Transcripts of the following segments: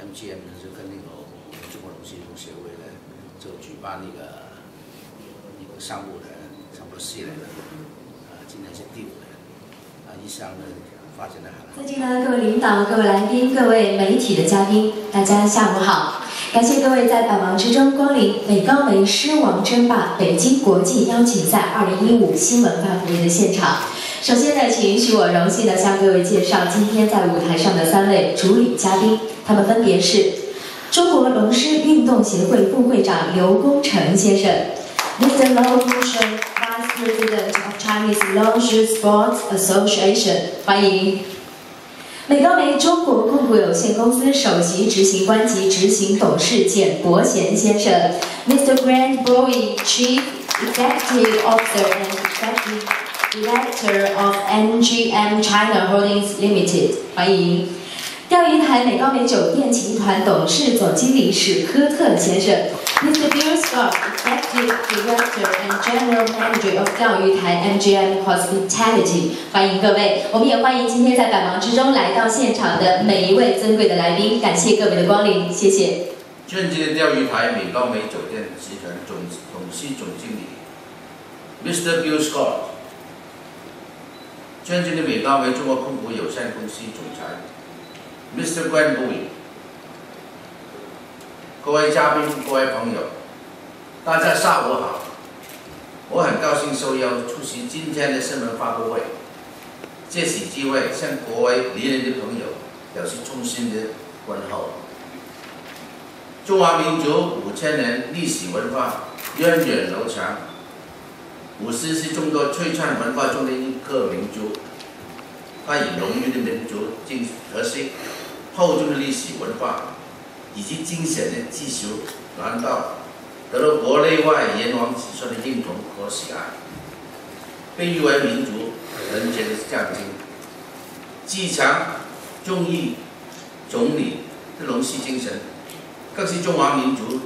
MGM 呢就跟那个中国龙狮运动协会呢就举办那个一个项目的差不多四年了，啊，今年是第五年，啊，一项呢发展的很好。在座的各位领导、各位来宾、各位媒体的嘉宾，大家下午好！感谢各位在百忙之中光临美高梅狮王争霸北京国际邀请赛2015新闻发布会的现场。首先呢，请允许我荣幸的向各位介绍今天在舞台上的三位主礼嘉宾，他们分别是中国龙狮运动协会副会长刘功成先生，Mr. Long Kushen, Vice President of Chinese Longshore Sports Association，欢迎。美高梅中国控股有限公司首席执行官及执行董事简伯贤先生，Mr. Grant Bowie, Chief Executive Officer and Executive Director of MGM China Holdings Limited，欢迎。钓鱼台美高梅酒店集团董事总经理史科特先生，Mr. Bill Scott, Executive Director and General Manager of 钓鱼台 MGM Hospitality，欢迎各位。我们也欢迎今天在百忙之中来到现场的每一位尊贵的来宾，感谢各位的光临，谢谢。尊敬的钓鱼台美高梅酒店集团总董事总经理 Mr. Bill Scott，尊敬的美高梅中国控股有限公司总裁 Mr. Gwen Bowie，各位嘉宾、各位朋友，大家下午好。我很高兴受邀出席今天的新闻发布会，借此机会向各位离人的朋友表示衷心的问候。中华民族五千年历史文化源远流长，舞狮是众多璀璨文化中的一颗明珠，它以浓郁的民族精特色、厚重的历史文化以及惊险的技术难道得到国内外炎黄子孙的认同和喜爱，被誉为民族人间的象征。自强、忠义、总理的龙狮精神，更是中华民族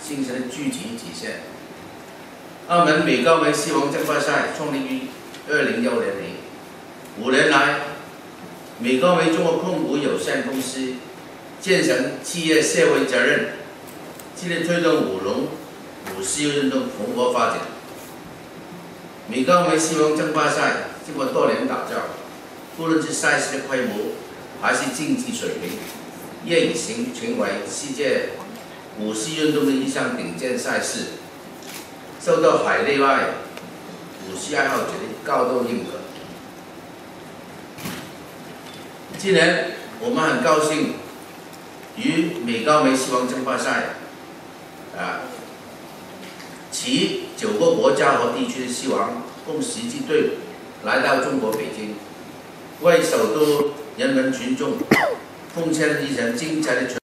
精神的具体体现。澳门美高梅狮王争霸赛创立于二零幺零年，五年来，美高梅中国控股有限公司建成企业社会责任，致力推动舞龙、舞狮运动蓬勃发展。美高梅狮王争霸赛经过多年打造，不论是赛事的规模还是竞技水平，业已形成为世界舞狮运动的一项顶尖赛事，受到海内外舞狮爱好者的高度认可。今年我们很高兴与美高梅狮王争霸赛啊，其九个国家和地区的狮王共十支队伍来到中国北京，为首都人民群众奉献了一场精彩的